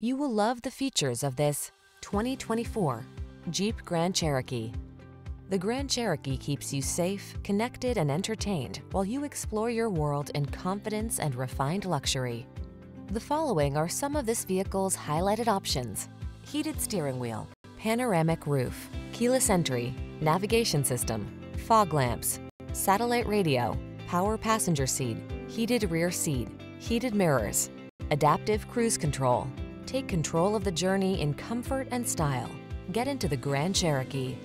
You will love the features of this 2024 Jeep Grand Cherokee. The Grand Cherokee keeps you safe, connected, and entertained while you explore your world in confidence and refined luxury. The following are some of this vehicle's highlighted options. Heated steering wheel, panoramic roof, keyless entry, navigation system, fog lamps, satellite radio, power passenger seat, heated rear seat, heated mirrors, adaptive cruise control. Take control of the journey in comfort and style. Get into the Grand Cherokee.